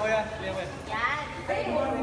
kuya. Yan.